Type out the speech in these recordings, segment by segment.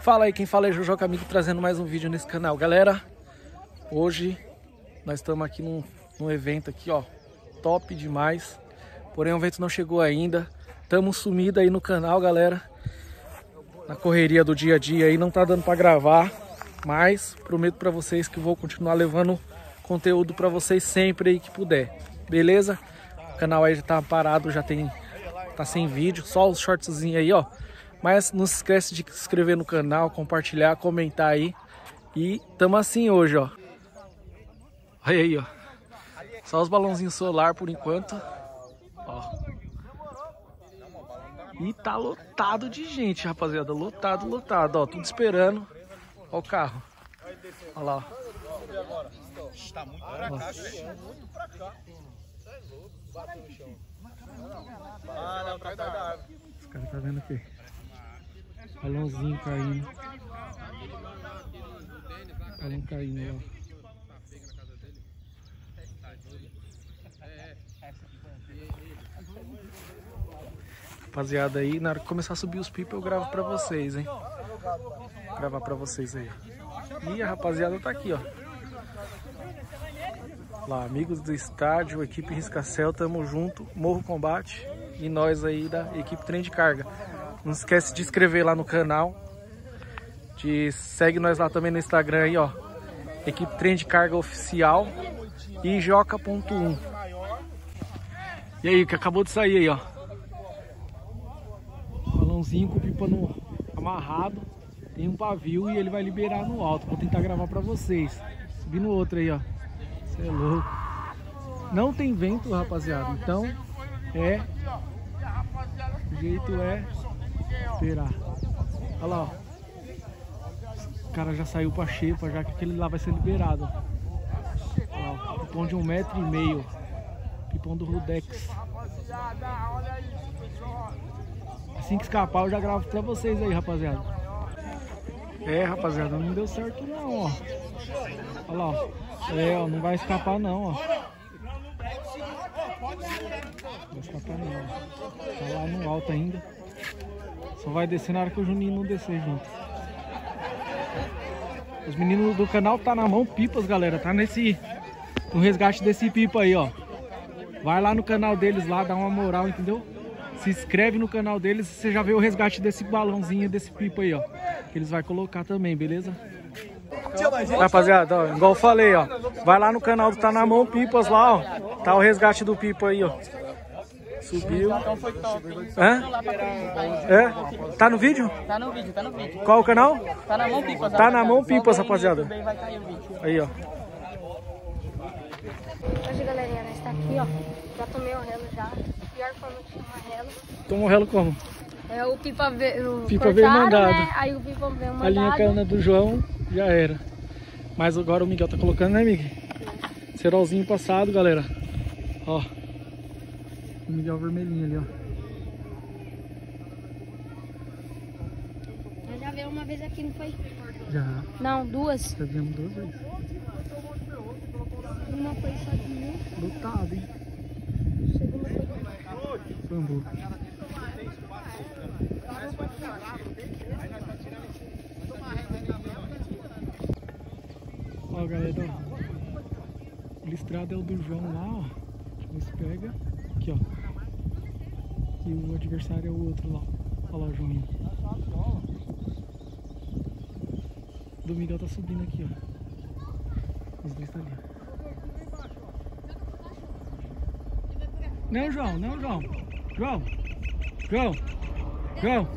Fala aí, quem fala é Jojo Amigo trazendo mais um vídeo nesse canal. Galera, hoje nós estamos aqui num, num evento aqui, ó, top demais. Porém o evento não chegou ainda. Estamos sumidos aí no canal, galera. Na correria do dia a dia aí, não tá dando para gravar. Mas prometo para vocês que vou continuar levando conteúdo para vocês sempre aí que puder. Beleza? O canal aí já tá parado, já tem... Tá sem vídeo, só os shortzinhos aí, ó. Mas não se esquece de se inscrever no canal, compartilhar, comentar aí. E tamo assim hoje, ó. Olha aí, ó. Só os balãozinhos solar por enquanto. Ó. E tá lotado de gente, rapaziada. Lotado, lotado, ó. Tudo esperando. Ó o carro. Olha lá, ó. Tá muito pra cá, muito pra cá. Ah, não, tá da árvore. Os caras tá vendo aqui. Balãozinho caindo. Balão caindo, ó. Rapaziada aí, na hora que começar a subir os pipos eu gravo pra vocês, hein? Vou gravar pra vocês aí. E a rapaziada tá aqui, ó. Lá, amigos do estádio, equipe Riscacel, tamo junto, Morro Combate e nós aí da equipe Trem de Carga. Não esquece de inscrever lá no canal. De segue nós lá também no Instagram aí, ó. Equipe Trem de Carga Oficial e Joca.1. E aí, que acabou de sair aí, ó. Balãozinho com o pipa no amarrado. Tem um pavio e ele vai liberar no alto. Vou tentar gravar pra vocês. Subindo outro aí, ó. Você é louco. Não tem vento, rapaziada. Então, é... O jeito é esperar. Olha lá, ó. O cara já saiu pra xepa, já que aquele lá vai ser liberado. Olha lá, pipão de um metro e meio. Pipão do Rudex. Assim que escapar eu já gravo pra vocês aí, rapaziada. É, rapaziada, não deu certo não, ó. Olha lá, ó. É, ó, não vai escapar não, ó. Não, ó. Tá lá no alto ainda. Só vai descer na hora que o Juninho não descer junto. Os meninos do canal tá na mão pipas, galera. Tá nesse... No resgate desse pipa aí, ó. Vai lá no canal deles lá, dá uma moral, entendeu? Se inscreve no canal deles você já vê o resgate desse balãozinho, desse pipa aí, ó. Que eles vão colocar também, beleza? Rapaziada, ó, igual eu falei, ó. Vai lá no canal do Tá Na Mão Pipas lá, ó. Tá o resgate do pipa aí, ó. Subiu. Hã? É? Tá no vídeo? Tá no vídeo, tá no vídeo. Qual o canal? Tá na mão pipas. Tá na mão pipas, rapaziada. Vai cair o vídeo. Aí, ó. Hoje, galerinha, nós tá aqui, ó. Já tomei o relo já. Pior forma de chamar relo. Tomou relo como? É o pipa veio. Pipa veio mandado. Né? Aí o pipa veio mandado. A linha cana do João já era. Mas agora o Miguel tá colocando, né, Miguel? Cerolzinho passado, galera. Ó. O Miguel vermelhinho ali, ó. Nós já veio uma vez aqui, não foi? Já. Não, duas. Já viemos duas vezes. Uma foi só de mim. Lotado, hein? Segunda foi. Bambu. Ó, galera, ó. O listrado é o do João lá, ó. Eles pega. Aqui, ó. E o adversário é o outro lá. Olha lá o João indo. O do Miguel tá subindo aqui, ó. Os dois tá ali. Não, João, não, João. João. João. João.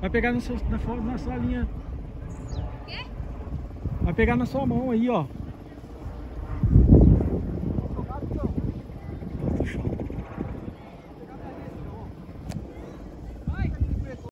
Vai pegar no seu, na, na sua linha. Vai pegar na sua mão aí, ó.